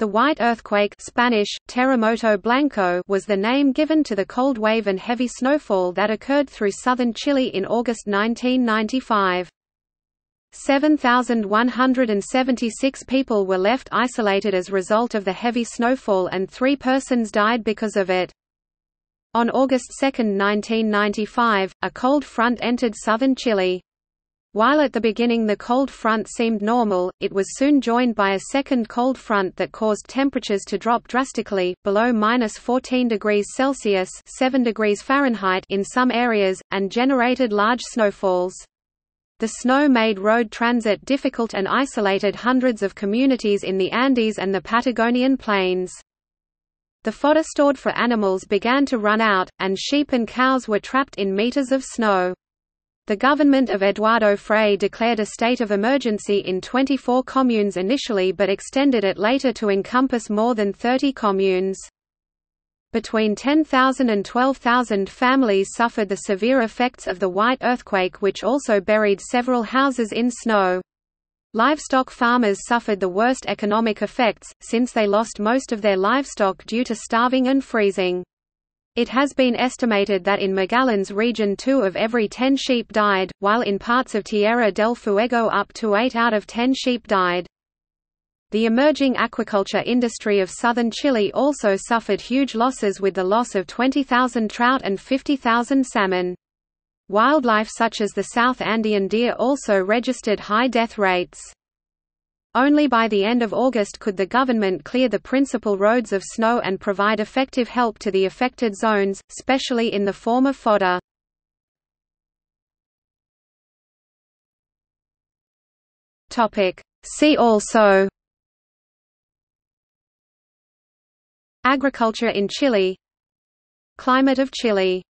The White Earthquake Spanish, Terremoto Blanco was the name given to the cold wave and heavy snowfall that occurred through southern Chile in August 1995. 7,176 people were left isolated as a result of the heavy snowfall and three persons died because of it. On August 2, 1995, a cold front entered southern Chile. While at the beginning the cold front seemed normal, it was soon joined by a second cold front that caused temperatures to drop drastically, below minus 14 degrees Celsius 7 degrees Fahrenheit in some areas, and generated large snowfalls. The snow made road transit difficult and isolated hundreds of communities in the Andes and the Patagonian plains. The fodder stored for animals began to run out, and sheep and cows were trapped in meters of snow. The government of Eduardo Frei declared a state of emergency in 24 communes initially but extended it later to encompass more than 30 communes. Between 10,000 and 12,000 families suffered the severe effects of the White Earthquake which also buried several houses in snow. Livestock farmers suffered the worst economic effects, since they lost most of their livestock due to starving and freezing. It has been estimated that in Magallanes region two of every ten sheep died, while in parts of Tierra del Fuego up to eight out of ten sheep died. The emerging aquaculture industry of southern Chile also suffered huge losses with the loss of 20,000 trout and 50,000 salmon. Wildlife such as the South Andean deer also registered high death rates. Only by the end of August could the government clear the principal roads of snow and provide effective help to the affected zones, especially in the form of fodder. See also Agriculture in Chile Climate of Chile